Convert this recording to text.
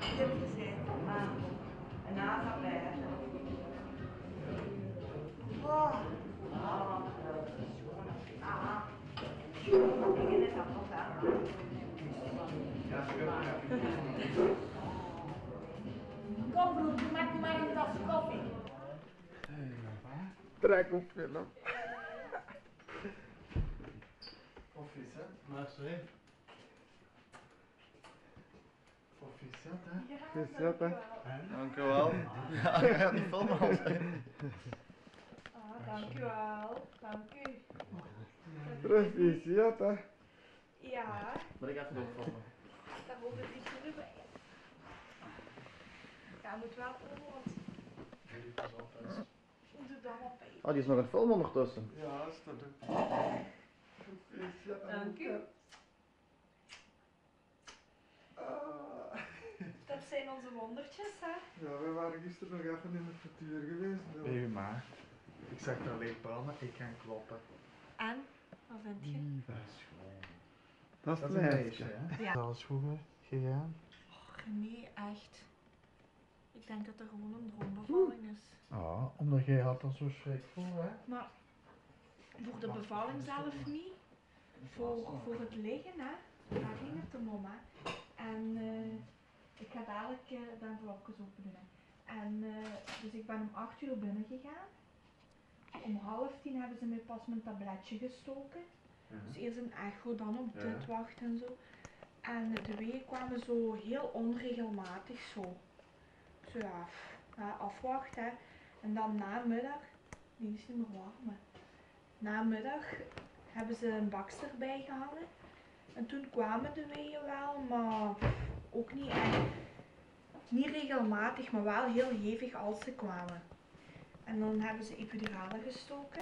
stil gezeten. Maar een aantal bij. Oh. Ah, ah. Ik begin het af nog aan. Kom broer, maak me maar een tas koffie. Trek op film. Proficiat, hè? Gezellig, hè? Dank u wel. Ja, je gaat niet filmen als Ah, dank u wel. Dank u. Proficiat, hè? Ja, Moet ik even doorvallen? daar hoort het niet erbij. Ja, moet wel. Oh, die is nog een film ondertussen. Ja, is dat. Dank u. Ah. Wondertjes, hè? Ja, wij waren gisteren nog even in de natuur geweest. Baby ma, ik zeg er alleen branden, ik ga kloppen. En? Wat vind je? Dat is gewoon. Dat is Dat het is een meisje. hè? Ja. Is alles goed gegaan? Och, nee, echt. Ik denk dat er gewoon een droombevalling is. Ah, omdat jij had dan zo schrik voor, hè? Maar voor de bevalling zelf niet. Voor, voor het liggen, hè. Daar ging het om, hè. En eh, ik uh, de envelopjes open doen. En eh, dus ik ben om 8 uur binnen gegaan. Om half tien hebben ze mij pas mijn tabletje gestoken. Dus eerst een echo, dan op dit wacht en zo. En de weeën kwamen zo heel onregelmatig zo. Zo ja, ja, afwachten. hè. En dan namiddag, die is niet meer warm. hè. Namiddag hebben ze een bakster bijgehangen. En toen kwamen de weeën wel, maar ook niet echt. Niet regelmatig, maar wel heel hevig als ze kwamen. En dan hebben ze epiduralen gestoken.